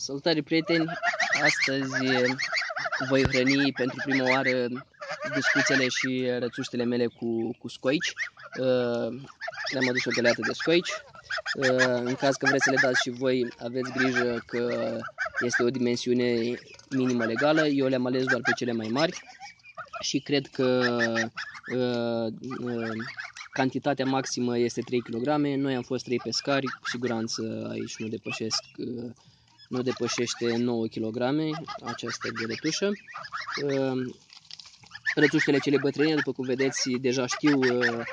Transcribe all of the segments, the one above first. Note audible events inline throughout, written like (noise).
Salutare prieteni! Astăzi eh, voi hrăni pentru prima oară discuțiile și rățuștele mele cu, cu scoici. Eh, le-am adus o găleată de scoici. Eh, în caz că vreți să le dați și voi, aveți grijă că este o dimensiune minimă legală. Eu le-am ales doar pe cele mai mari și cred că cantitatea maximă este 3 kg. Noi am fost 3 pescari, cu siguranță aici nu depășesc nu depășește 9 kg această găletușă. Ehm, rățuștele cele bătrâne, după cum vedeți, deja știu uh,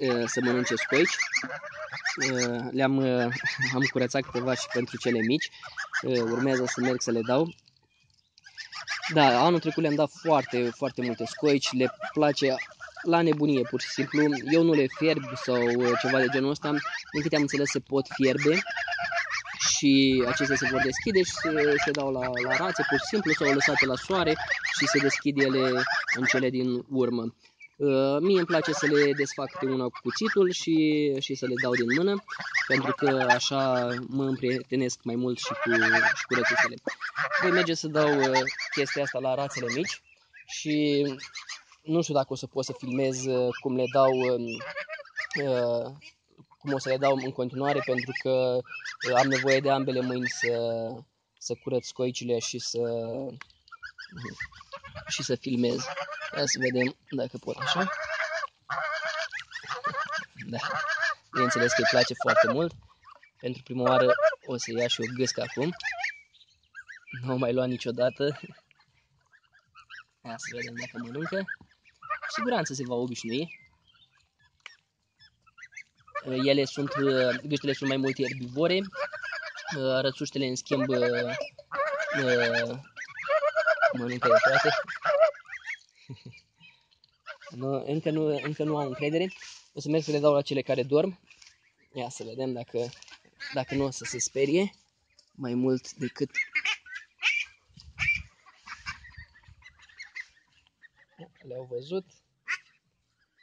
uh, să mănânce scoici. Uh, le-am am curățat câteva și pentru cele mici. Urmează să merg să le dau. Da, anul trecut le-am dat foarte, foarte multe scoici, le place la nebunie pur și simplu. Eu nu le fierb sau ceva de genul ăsta, din câte am înțeles se pot fierbe și acestea se vor deschide și se, se dau la, la rațe pur și simplu sau lăsate la soare și se deschid ele în cele din urmă. Uh, mie îmi place să le desfac de una cu cuțitul și, și să le dau din mână, pentru că așa mă împrietenesc mai mult și cu, și cu rățușele. Voi merge să dau uh, chestia asta la rațele mici și nu știu dacă o să pot să filmez uh, cum le dau cum o să le dau în continuare pentru că uh, am nevoie de ambele mâini să, să curăț scoicile și să și să filmez. Ia să vedem dacă pot așa. Da. Bineînțeles că îi place foarte mult. Pentru prima oară o să ia și o gâscă acum. Nu o mai luat niciodată. Ia să vedem dacă mănâncă. Cu siguranță se va obișnui. Ele sunt, uh, gâștele sunt mai multe erbivore, uh, rățuștele în schimb uh, mănâncă de toate. (laughs) nu, încă, nu, încă nu au încredere. O să merg să le dau la cele care dorm. Ia să vedem dacă, dacă nu o să se sperie mai mult decât le-au văzut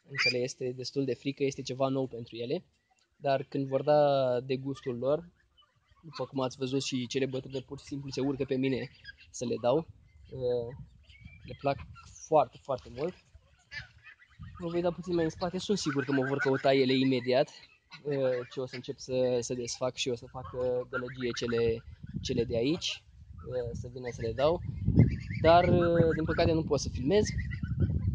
încă le este destul de frică, este ceva nou pentru ele, dar când vor da de gustul lor, după cum ați văzut și cele bătrâne pur și simplu se urcă pe mine să le dau, uh, le plac foarte, foarte mult. Mă voi da puțin mai în spate, sunt sigur că mă vor căuta ele imediat, uh, ce o să încep să, să desfac și o să fac gălăgie cele, cele de aici, uh, să vină să le dau, dar din păcate nu pot să filmez,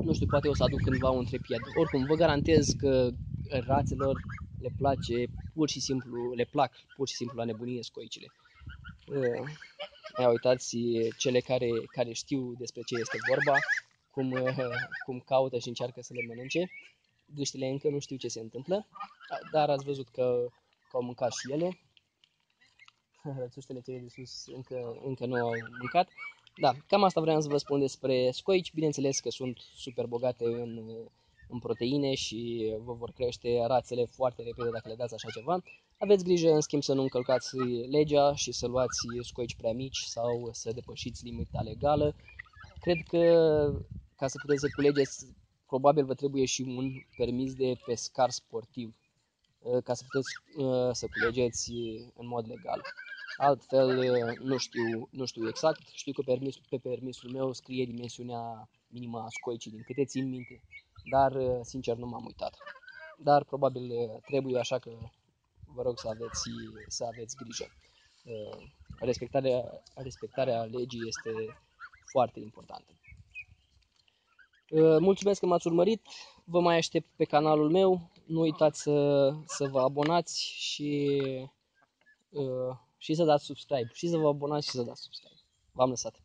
nu știu, poate o să aduc cândva un trepied. Oricum, vă garantez că rațelor le place pur și simplu, le plac pur și simplu la nebunie scoicile. Uh, ia uitați cele care, care știu despre ce este vorba, cum, uh, cum caută și încearcă să le mănânce. Gâștile încă nu știu ce se întâmplă, dar ați văzut că, că au mâncat și ele. (laughs) Rățuștele cele de sus încă, încă nu au mâncat. Da, cam asta vreau să vă spun despre scoici. Bineînțeles că sunt super bogate în, în proteine și vă vor crește rațele foarte repede dacă le dați așa ceva. Aveți grijă, în schimb, să nu încălcați legea și să luați scoici prea mici sau să depășiți limita legală. Cred că ca să puteți să culegeți, probabil vă trebuie și un permis de pescar sportiv ca să puteți să culegeți în mod legal. Altfel, nu știu, nu știu exact. Știu că permis, pe permisul meu scrie dimensiunea minimă a scoicii, din câte țin minte. Dar, sincer, nu m-am uitat. Dar probabil trebuie, așa că vă rog să aveți, să aveți grijă. Respectarea, respectarea legii este foarte importantă. Mulțumesc că m-ați urmărit, vă mai aștept pe canalul meu, nu uitați să, să vă abonați și uh, și să dați subscribe și să vă abonați și să dați subscribe. V-am lăsat.